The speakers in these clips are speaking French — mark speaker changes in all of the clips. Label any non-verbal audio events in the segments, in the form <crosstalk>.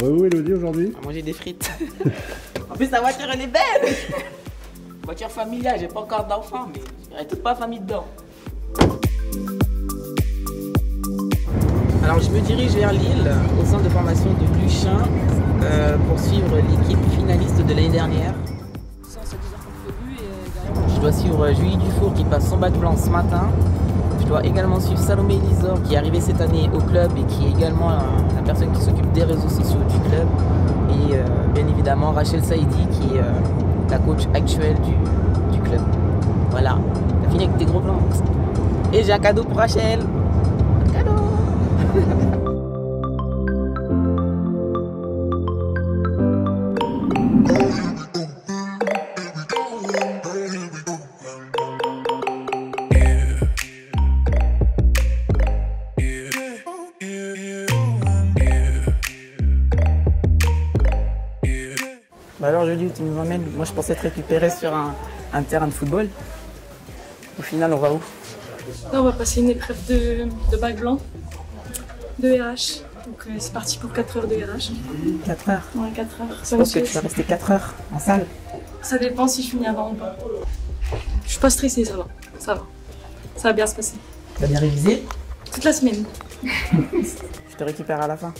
Speaker 1: On va où Elodie aujourd'hui?
Speaker 2: On va manger des frites. <laughs> en plus, la voiture, elle est belle Voiture familiale, j'ai pas encore d'enfant, mais a toute ma famille dedans. Alors, je me dirige vers Lille, au centre de formation de Luchin, euh, pour suivre l'équipe finaliste de l'année dernière. Je dois suivre Julie Dufour qui passe son bac blanc ce matin. Dois également suivre Salomé Elisor qui est arrivée cette année au club et qui est également la, personne qui s'occupe des réseaux sociaux du club. Et euh, bien évidemment Rachel Saïdi qui est euh, la coach actuelle du, du club. Voilà, t'as fini avec tes gros plans. Et j'ai un cadeau pour Rachel. Un cadeau <laughs> Tu nous emmènes. Moi je pensais te récupérer sur un, un terrain de football. Au final on va où?
Speaker 3: Là, on va passer une épreuve de, de bac blanc, de RH. Donc, euh, c'est parti pour 4 heures de RH.
Speaker 2: 4 heures?
Speaker 3: Ouais, 4 heures.
Speaker 2: Je pense que tu vas rester 4 heures en salle.
Speaker 3: Ça dépend si je finis avant ou pas. Je suis pas stressée, ça va. Ça va. Ça va bien se passer.
Speaker 2: Tu as bien révisé?
Speaker 3: Toute la semaine. <laughs>
Speaker 2: Je te récupère à la fin.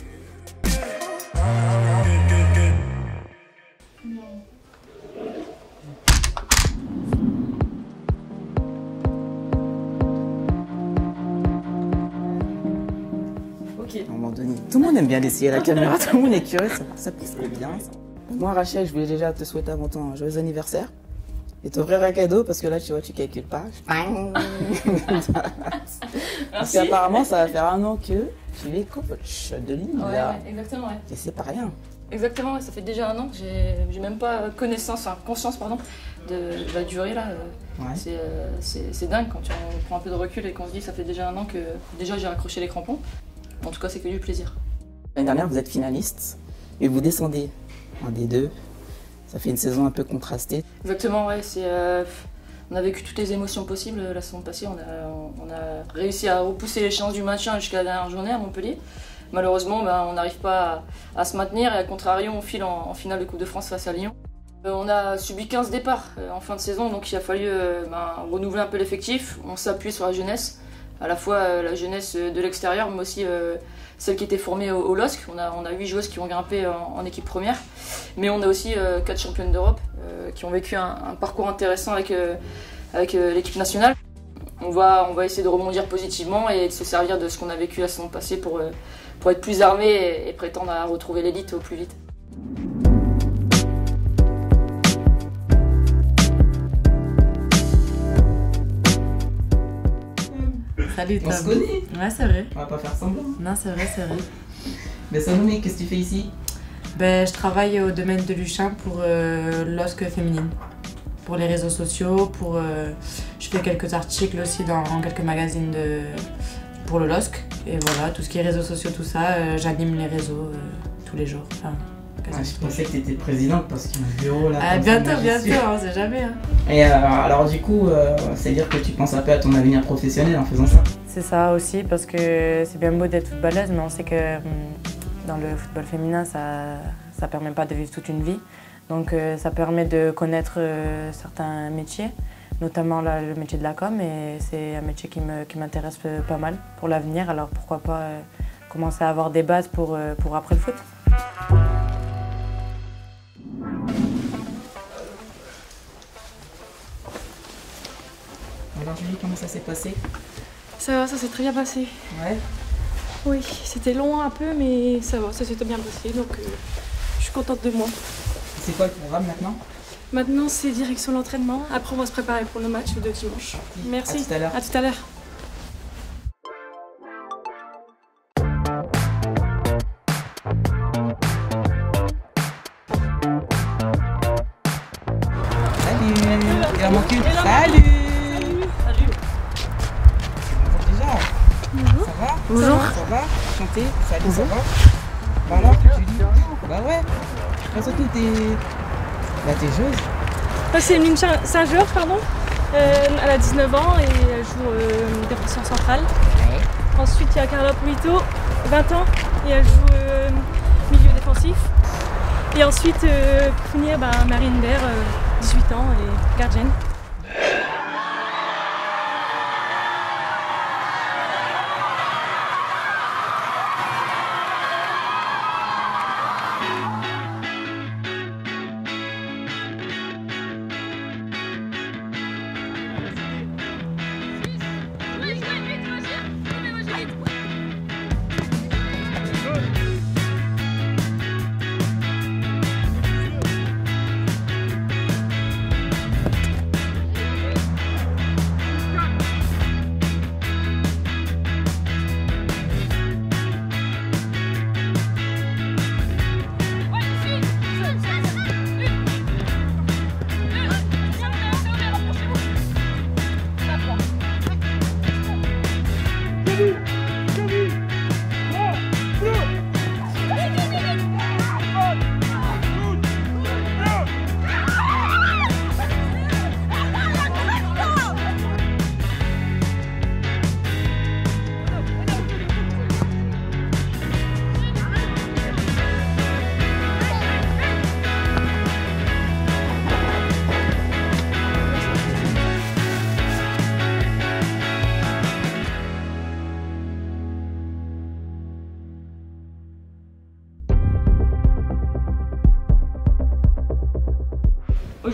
Speaker 2: Tout le monde aime bien essayer la <laughs> caméra, tout le monde est curieux, ça, ça serait bien. Moi Rachel, je voulais déjà te souhaiter avant ton joyeux anniversaire et t'offrir un cadeau parce que là tu vois tu calcules pas. <laughs> parce qu'apparemment ça va faire un an que tu es coach de Lille là.
Speaker 3: exactement, ouais.
Speaker 2: Et c'est pas rien.
Speaker 3: Exactement, ouais, ça fait déjà un an que j'ai même pas connaissance, enfin conscience, pardon, de, la durée là. euh,
Speaker 2: Ouais.
Speaker 3: C'est euh, c'est- c'est dingue quand on prend un peu de recul et qu'on se dit que ça fait déjà un an que déjà j'ai raccroché les crampons. En tout cas, c'est que du plaisir.
Speaker 2: L'année dernière vous êtes finaliste et vous descendez en D2. Ça fait une saison un peu contrastée.
Speaker 3: Exactement, ouais. C'est, euh, on a vécu toutes les émotions possibles la saison passée. On a, on a réussi à repousser l'échéance du maintien jusqu'à la dernière journée à Montpellier. Malheureusement, ben, on n'arrive pas à, à se maintenir et à contrario, on file en, en finale de Coupe de France face à Lyon. Euh, on a subi 15 départs euh, en fin de saison, donc il a fallu euh, ben, renouveler un peu l'effectif. On s'appuie sur la jeunesse, à la fois euh, la jeunesse euh, de l'extérieur, mais aussi euh, celle qui était formée au, LOSC. On a, on a 8 joueuses qui ont grimpé en, équipe première. Mais on a aussi quatre championnes d'Europe qui ont vécu un, parcours intéressant avec, avec l'équipe nationale. On va, on va essayer de rebondir positivement et de se servir de ce qu'on a vécu la saison passée pour, pour être plus armé et prétendre à retrouver l'élite au plus vite.
Speaker 4: Salut
Speaker 2: On se connaît
Speaker 4: Ouais, c'est vrai.
Speaker 2: On va pas faire semblant.
Speaker 4: Non, c'est vrai, c'est vrai.
Speaker 2: Mais Salomé, qu'est-ce que tu fais ici?
Speaker 4: Ben, je travaille au domaine de Luchin pour euh, l'OSC féminine. Pour les réseaux sociaux, pour. euh, je fais quelques articles aussi dans quelques magazines de, pour le LOSC. Et voilà, tout ce qui est réseaux sociaux, tout ça, euh, j'anime les réseaux euh, tous les jours. Enfin,
Speaker 2: Ah, Je pensais que tu étais présidente parce qu'il y a un bureau là.
Speaker 4: Ah, bientôt, bientôt, on sait jamais. hein.
Speaker 2: Et euh, alors du coup, euh, c'est-à-dire que tu penses un peu à ton avenir professionnel en faisant ça?
Speaker 4: C'est ça aussi, parce que c'est bien beau d'être footballeuse, mais on sait que hum, dans le football féminin, ça ne permet pas de vivre toute une vie. Donc euh, ça permet de connaître euh, certains métiers, notamment là, le métier de la com, et c'est un métier qui me- qui m'intéresse euh, pas mal pour l'avenir. Alors pourquoi pas euh, commencer à avoir des bases pour, euh, pour après le foot?
Speaker 2: Alors Julie, comment ça s'est passé?
Speaker 3: Ça va, ça s'est très bien passé.
Speaker 2: Ouais.
Speaker 3: Oui, c'était long un peu, mais ça va, ça s'est bien passé, donc euh, je suis contente de moi.
Speaker 2: C'est quoi le programme maintenant?
Speaker 3: Maintenant, c'est direction l'entraînement. Après, on va se préparer pour le match de dimanche. Merci.
Speaker 2: À tout à l'heure. Va Chanter Salut, ça va Bah alors, Julie Bah ouais Bah surtout, t'es... Bah joueuse
Speaker 3: Moi, c'est Mine Saint-Georges, pardon. Euh, elle a 19 ans et elle joue euh, défenseur central. Ensuite, il y a Carla Polito, 20 ans, et elle joue euh, milieu défensif.
Speaker 1: Et ensuite, pour finir, ben, Marine Baird, 18 ans et gardienne.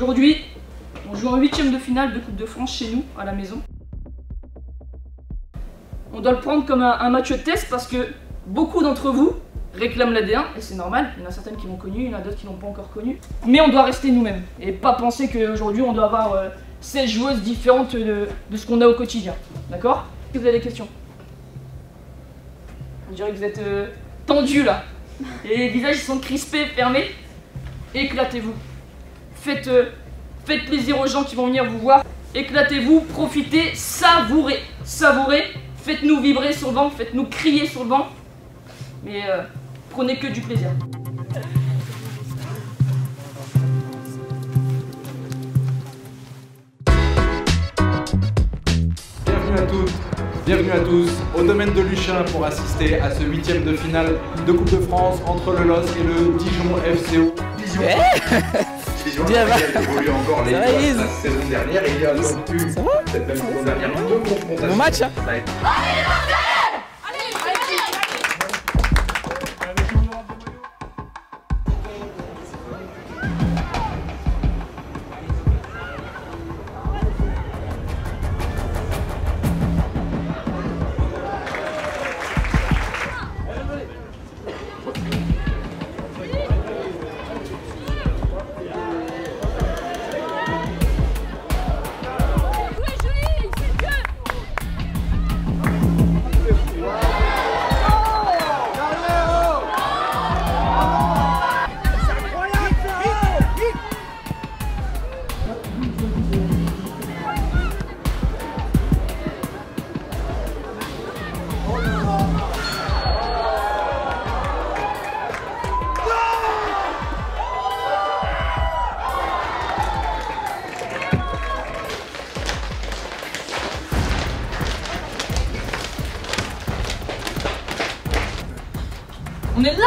Speaker 3: Aujourd'hui, on joue en huitième de finale de Coupe de France chez nous, à la maison. On doit le prendre comme un, match de test parce que beaucoup d'entre vous réclament la D1, et c'est normal, il y en a certaines qui l'ont connu, il y en a d'autres qui l'ont pas encore connu. Mais on doit rester nous-mêmes, et pas penser qu'aujourd'hui on doit avoir 16 euh, joueuses différentes de, ce qu'on a au quotidien. D'accord? Est-ce que vous avez des questions On dirait que vous êtes euh, tendus là, <laughs> et les visages sont crispés, fermés. Éclatez-vous faites, euh, faites plaisir aux gens qui vont venir vous voir. Éclatez-vous, profitez, savourez, savourez. Faites-nous vibrer sur le vent, faites-nous crier sur le vent. Mais euh, prenez que du plaisir.
Speaker 5: Bienvenue à toutes, bienvenue à tous au domaine de Luchin pour assister à ce huitième de finale de Coupe de France entre le LOS et le Dijon FCO. Dijon.
Speaker 6: Division qui a évolué encore les la saison dernière. Et il y a donc eu cette même saison dernière deux confrontations.
Speaker 2: Bon match hein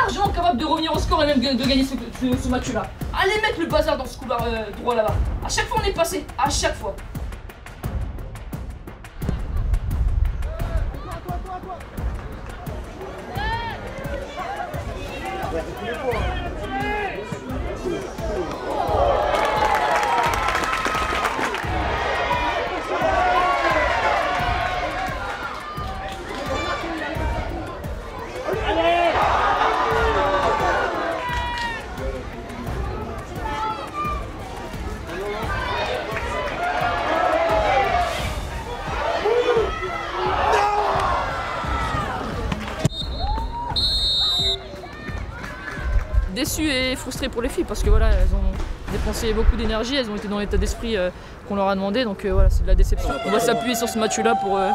Speaker 3: largement capable de revenir au score et même de gagner ce, match-là. Allez mettre le bazar dans ce couloir euh, droit là-bas. À chaque fois on est passé, à chaque fois. Frustré pour les filles parce que voilà, elles ont dépensé beaucoup d'énergie, elles ont été dans l'état d'esprit euh, qu'on leur a demandé, donc euh, voilà, c'est de la déception. On va s'appuyer sur ce match-là pour, euh,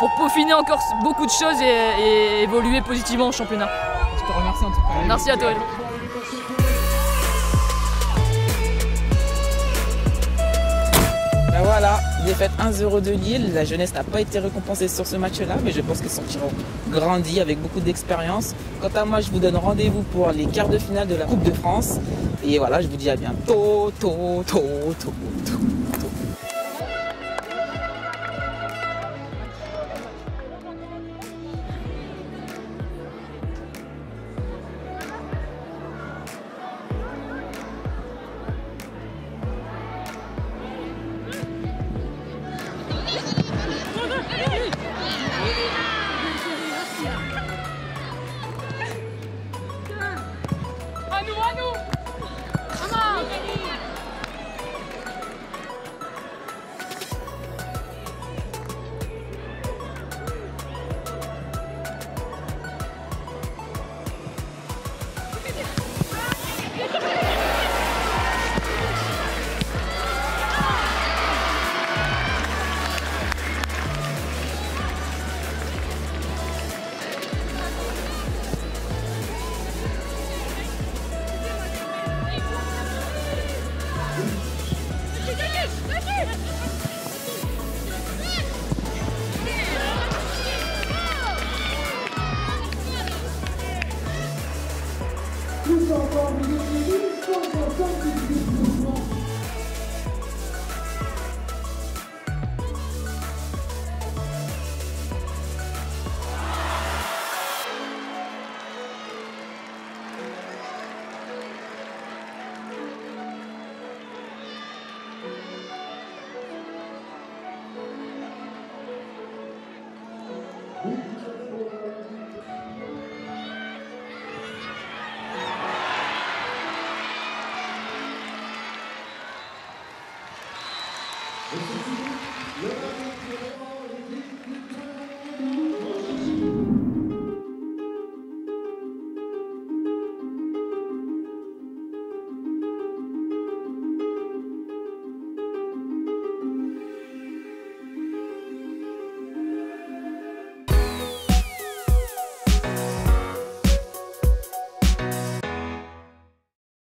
Speaker 3: pour peaufiner encore beaucoup de choses et, évoluer positivement au championnat.
Speaker 2: Je te remercie en tout cas.
Speaker 3: Merci à toi.
Speaker 2: Ben voilà, défaite 1-0 de Lille. La jeunesse n'a pas été récompensée sur ce match-là, mais je pense qu'ils sortiront grandis avec beaucoup d'expérience. Quant à moi, je vous donne rendez-vous pour les quarts de finale de la Coupe de France. Et voilà, je vous dis à bientôt. Tôt, tôt, tôt, tôt.